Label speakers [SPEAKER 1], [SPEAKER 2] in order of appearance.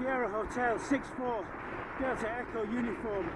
[SPEAKER 1] Sierra Hotel 6-4 Delta Echo uniform.